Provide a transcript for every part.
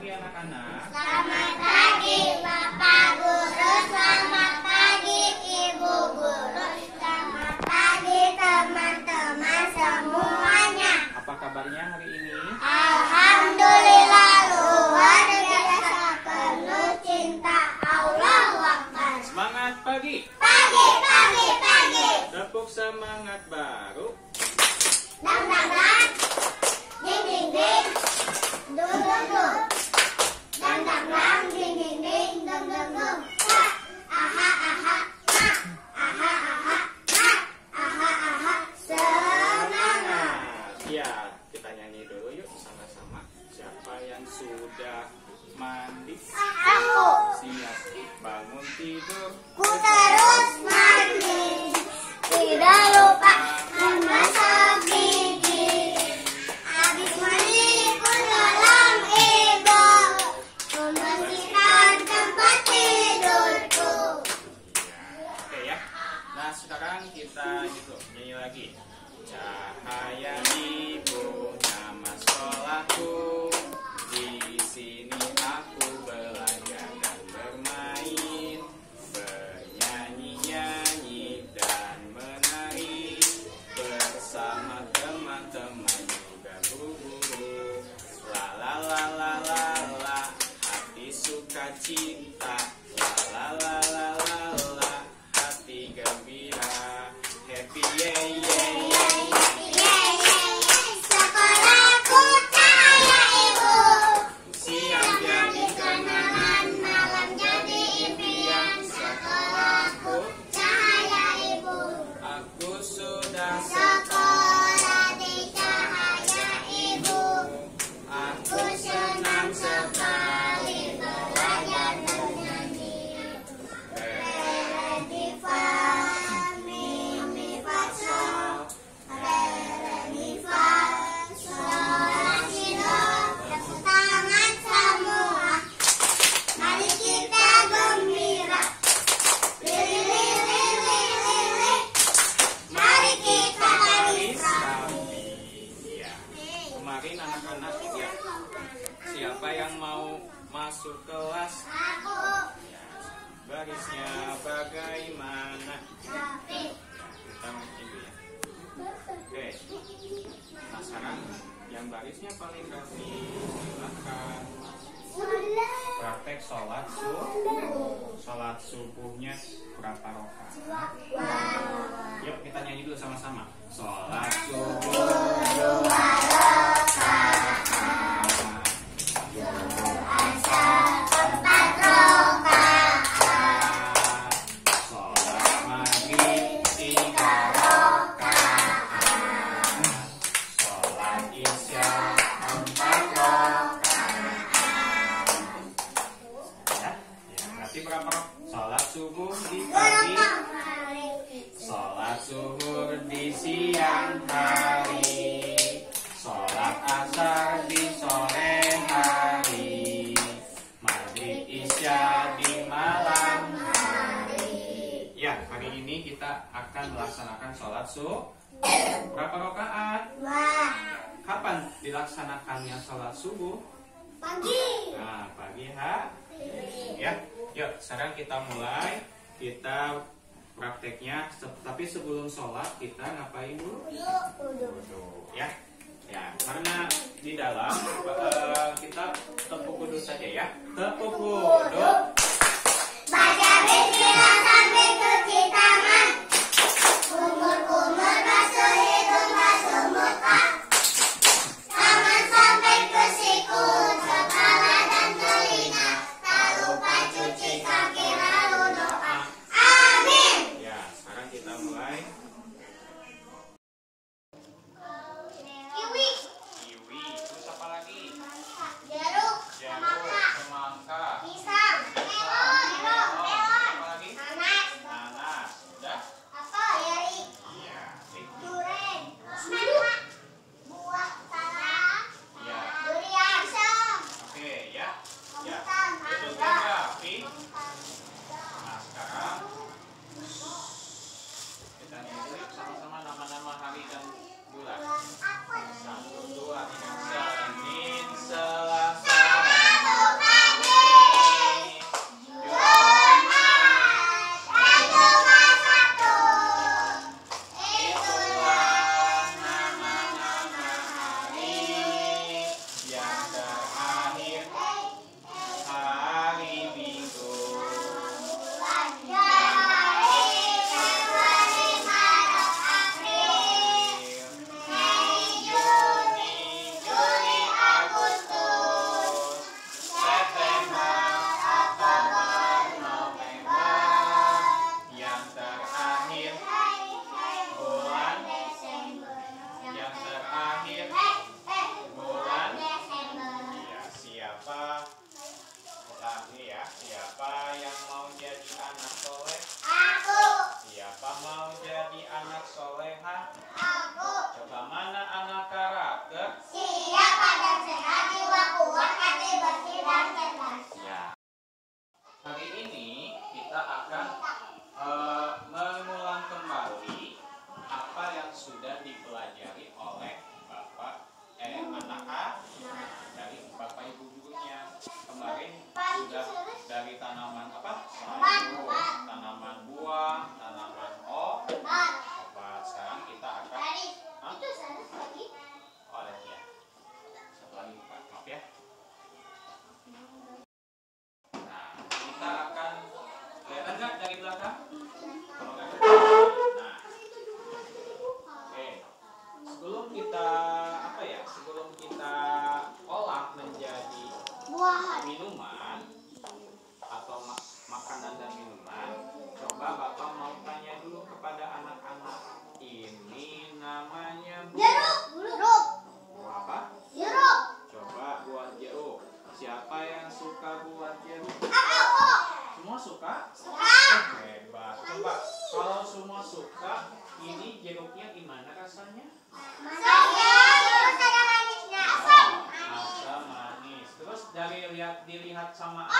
pagi anak-anak. Selamat pagi Nah sekarang kita gitu nyanyi lagi. Cahaya ibu nama sekolahku. Di sini aku belajar dan bermain, bernyanyi-nyanyi dan menari bersama teman-teman juga guru. La la la la la la, hati suka. Masuk kelas? Aku Ya. Barisnya bagaimana? rapi. Kita ini ya. Oke. Nah sekarang yang barisnya paling rapi silakan praktek sholat subuh. Sholat subuhnya berapa rakaat? Yuk kita nyanyi dulu sama-sama. Sholat subuh. Empat di sore hari Maghrib isya di malam hari Ya, hari ini kita akan melaksanakan sholat subuh Berapa rakaat? Wah, Kapan dilaksanakannya sholat subuh? pagi. Nah, pagi ha? Ya, yuk sekarang kita mulai Kita prakteknya Tapi sebelum sholat kita ngapain dulu? Wudhu ya ya karena di dalam eh, kita tepuk wudhu saja ya. Tepuk wudhu time, that's all Kabupaten. Semua suka? Suka. Hebat. Coba kalau semua suka, ini jeruknya gimana rasanya? manisnya Asam manis. Terus dari lihat dilihat sama oh,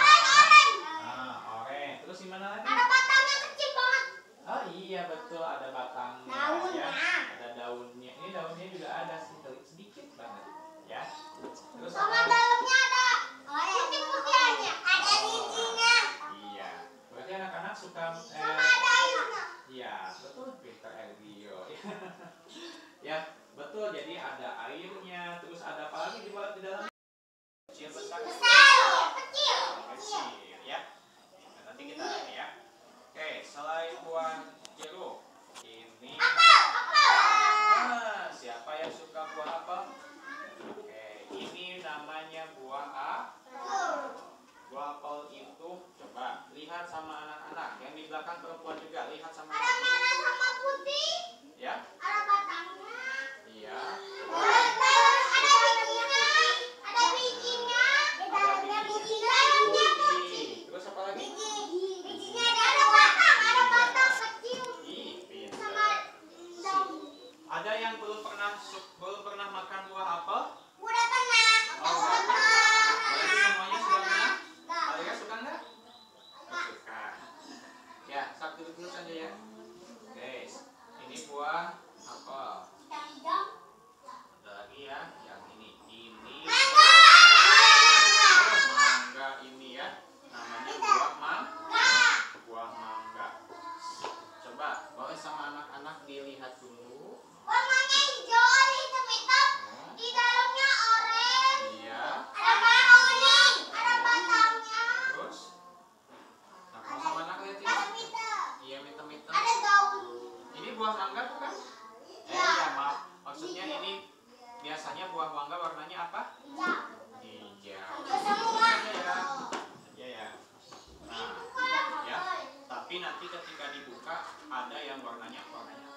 ada yang warnanya warnanya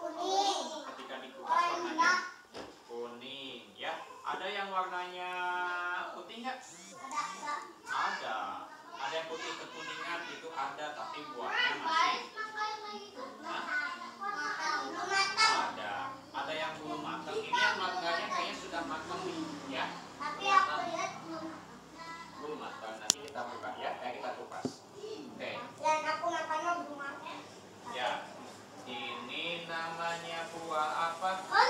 kuning. Ketika dikupas warnanya kuning. ya. Ada yang warnanya putih nggak? Ada. Ada. Yang putih kekuningan itu ada tapi buahnya masih Hah? ada. Ada yang belum matang. Ini yang matangnya kayaknya sudah matang nih ya. Tapi aku lihat belum matang. Nanti kita buka ya. Kita kupas. Okay. aku makannya belum matang. Ya. Ini namanya buah apa? Buah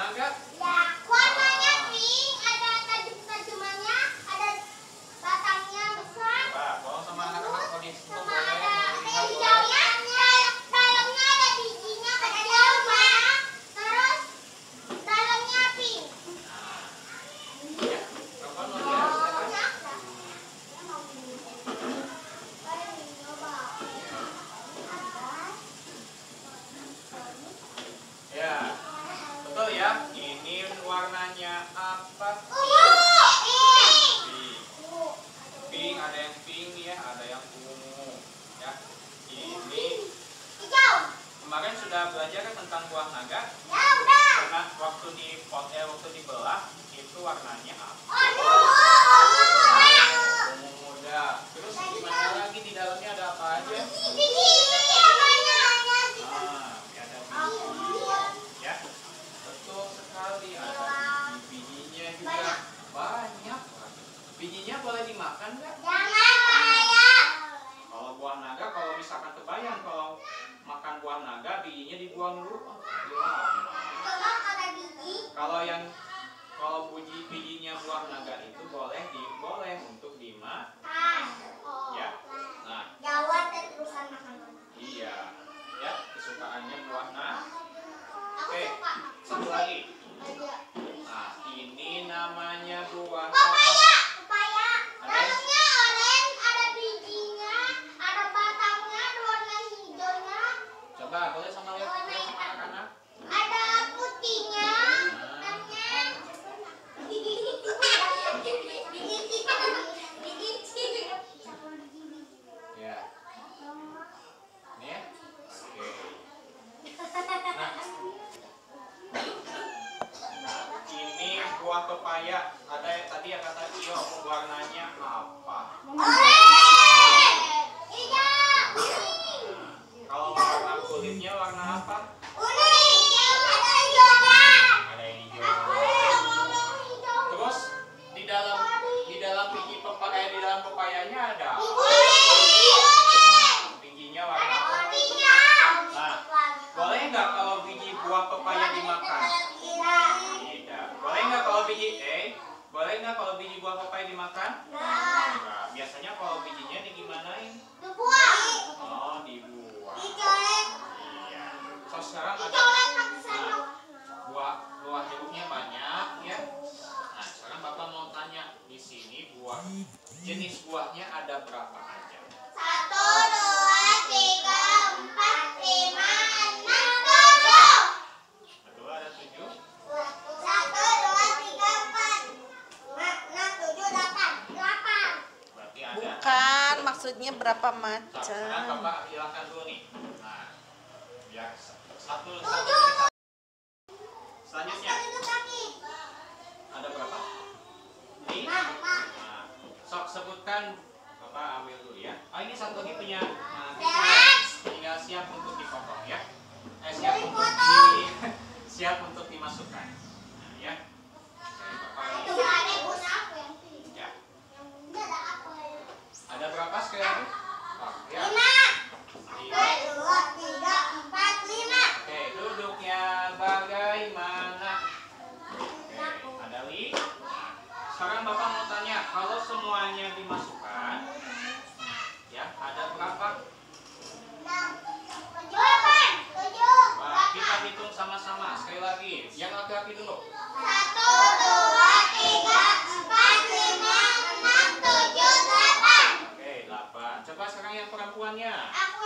nangga. Buah? Ya. Maya berapa macam? Nah, Bapak hilangkan dulu nih. Nah, biar satu satu. Coba sekarang yang perempuannya. Aku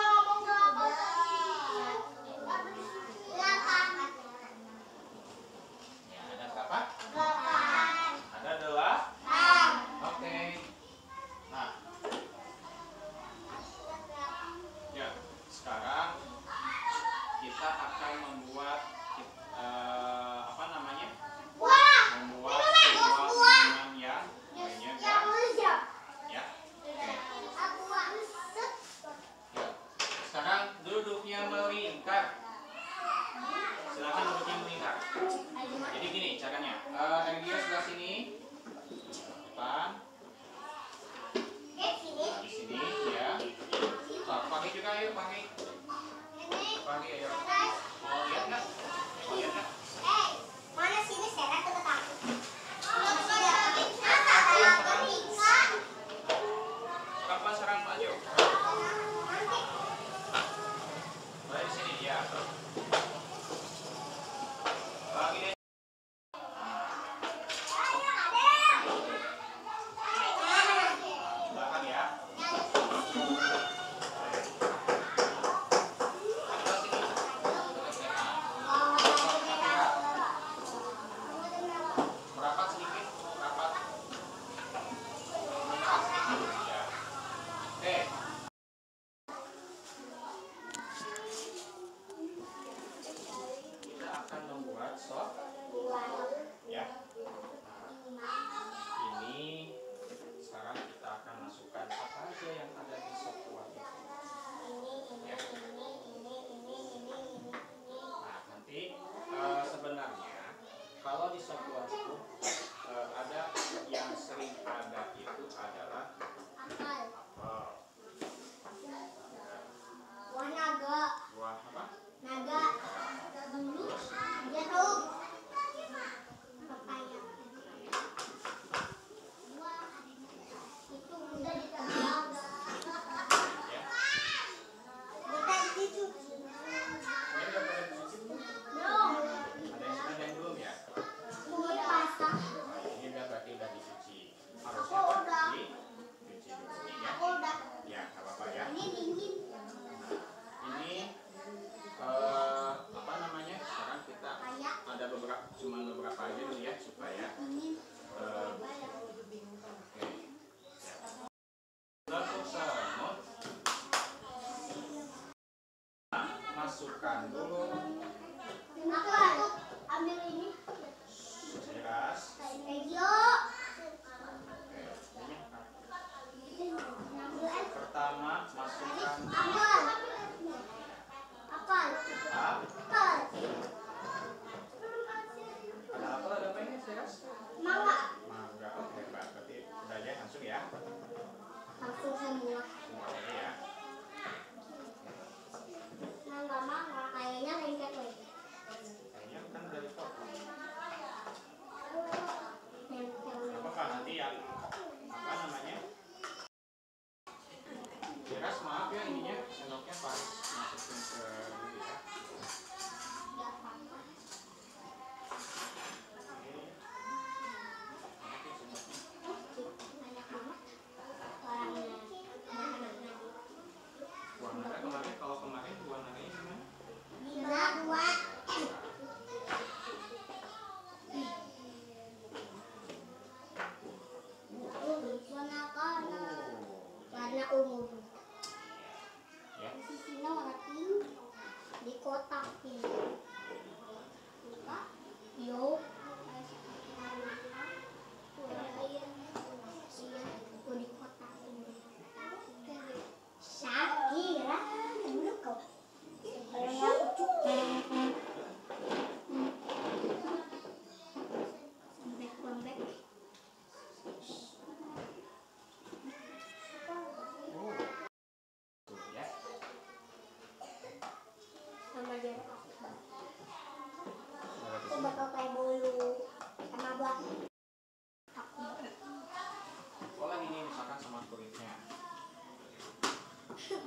That's fine.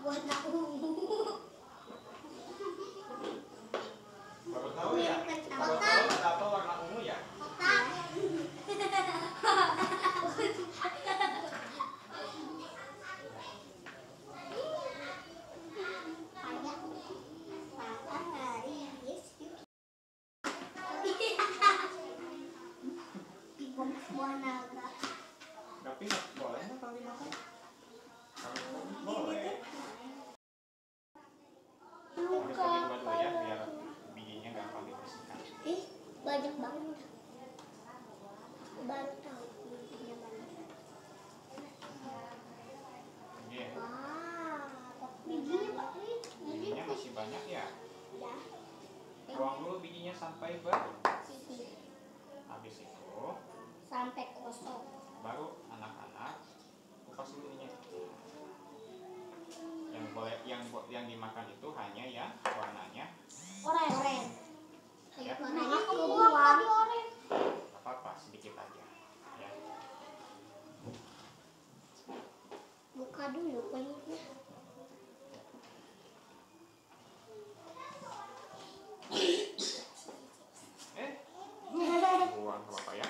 one, not one. Yang dimakan itu hanya yang warnanya oren oren Ya. warnanya kebuang oren apa apa sedikit aja. Ya. buka dulu kulitnya Eh, buang ke bapak ya.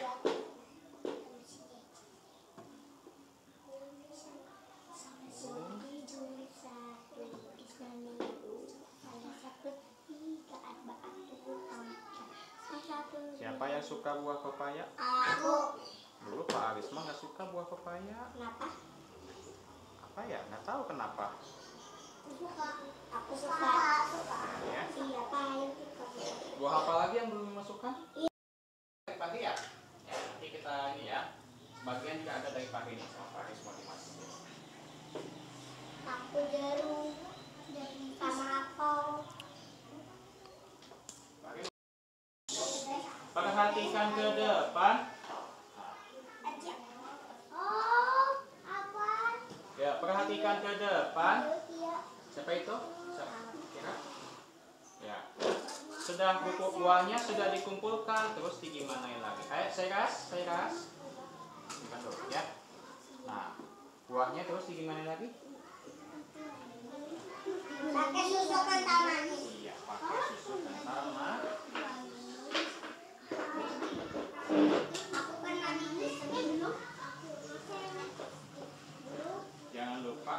Siapa yang suka buah pepaya? Aku. Dulu Pak Aris mah nggak suka buah pepaya. Kenapa? Apa ya? Nggak tahu kenapa. Aku suka. Aku suka. Ya. Yang suka? Buah apa lagi yang belum dimasukkan? Dari pagi ya? Ya, nanti kita ini ya. Bagian juga ada dari pagi nih sama Pak Aris mau dimasukin. Aku jeruk. Sama apel. Pak Aris. Perhatikan ke depan. Oh, apa? Ya, perhatikan ke depan. Iya. Siapa itu? Siapa? Kira? Ya. Sudah buku buahnya sudah dikumpulkan, terus digimanain lagi? Ayo, saya ras, saya ras. Dulu ya. Nah, buahnya terus digimanain lagi? Pakai susu kental manis. Iya, pakai susu kental manis. Aku pernah di sini dulu. Jangan lupa.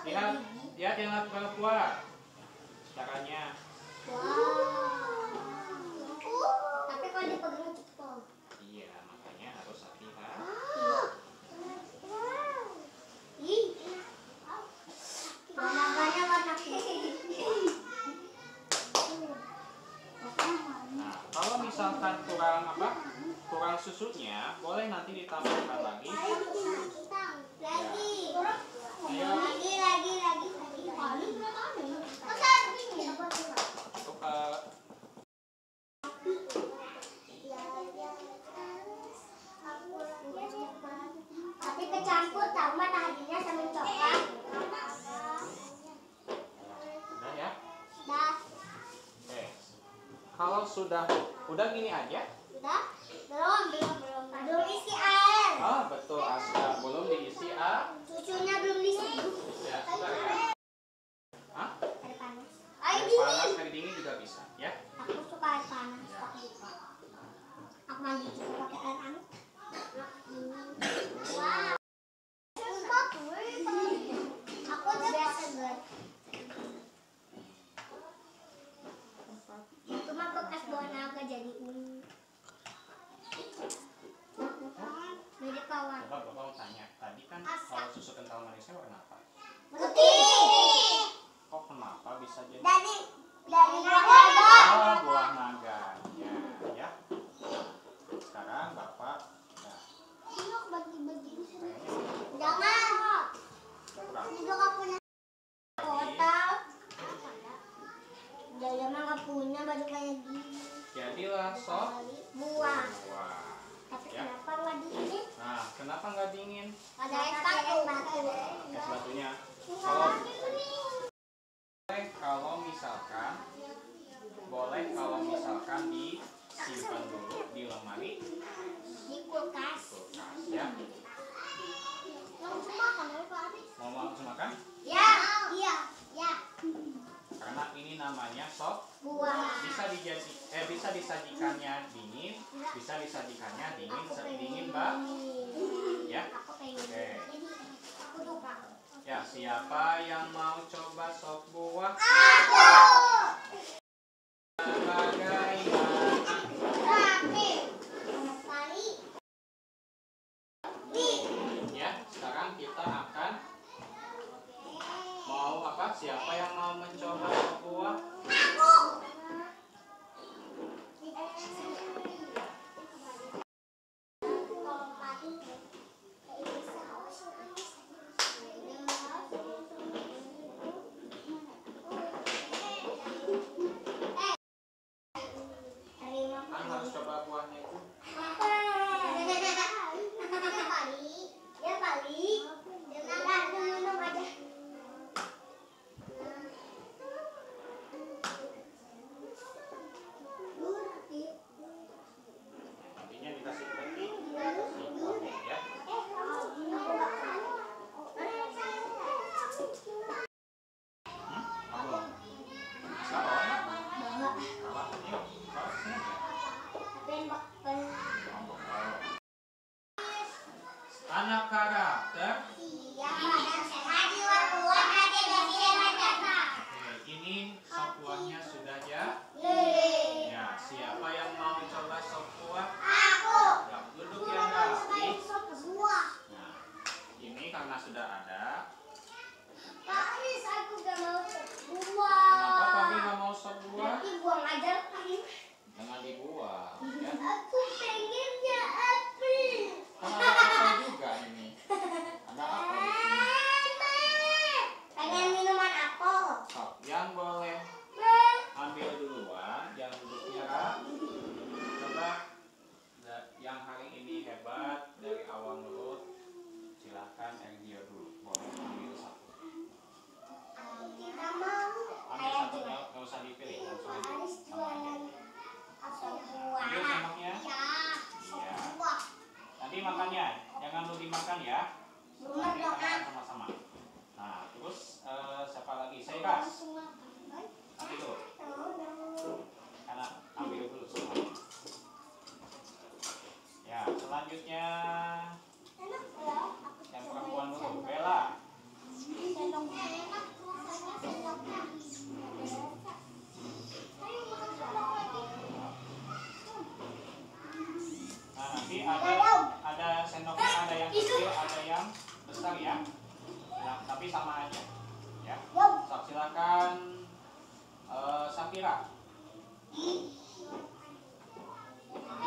Lihat, lihat yang lakukan kuat. Kurang apa? Kurang susunya, boleh nanti ditambahkan lagi. Lagi. Ayo. Lagi, lagi, lagi, lagi. Masa begini? Untuk Tapi kecampur tahu mana hadinya sama coklat. udah ya. Oke. Kalau sudah udah gini aja. Buah. buah. Tapi Ya. kenapa nggak dingin? Nah, kenapa nggak dingin? Ada es batu. Es batunya. Kalau disajikannya dingin dingin mbak. Ya. Oke. Ya siapa yang mau coba sop buah? Aku. Bagaimana?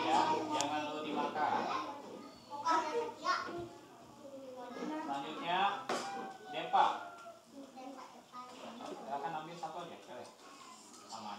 dimakan. Jangan dimakan. Selanjutnya, depa. Silakan ambil satu aja, kalian. Sama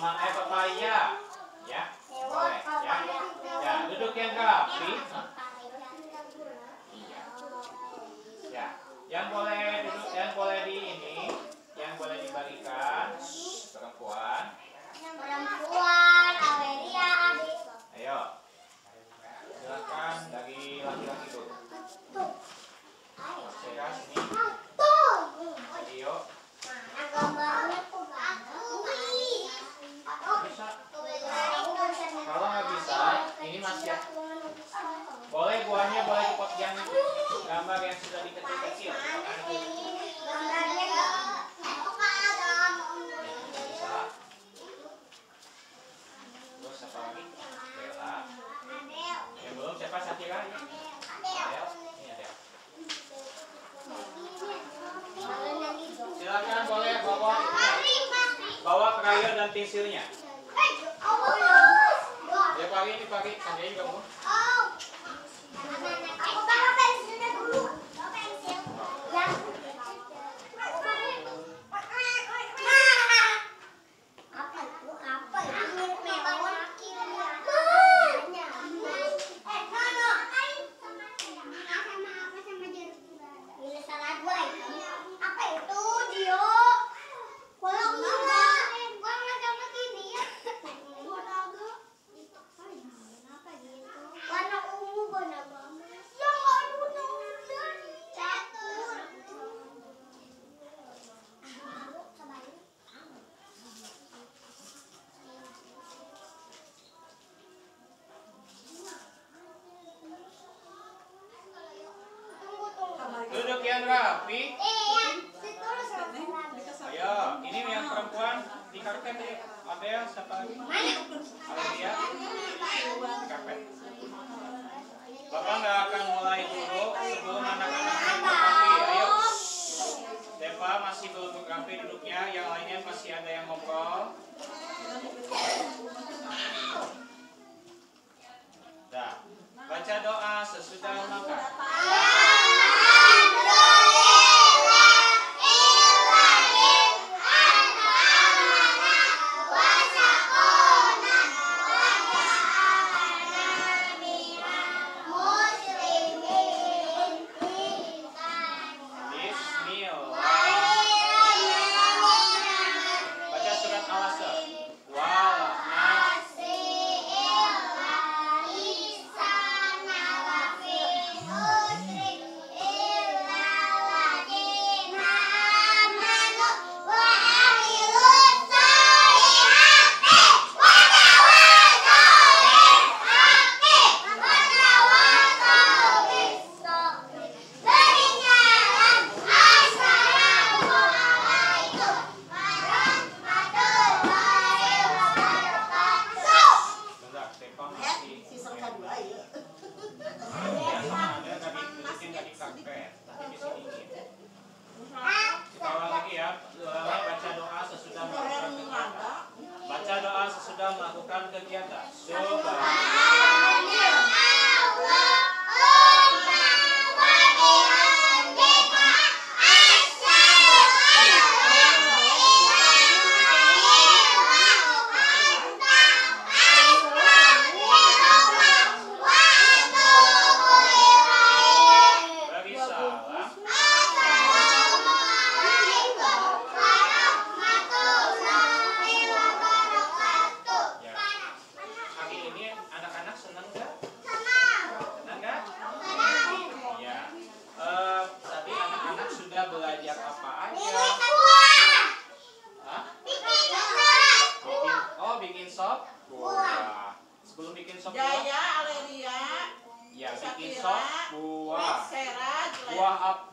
maepapaya Silakan boleh bawa bawa krayon dan pensilnya. Ya pagi ini pagi pakai juga. Sera, Buah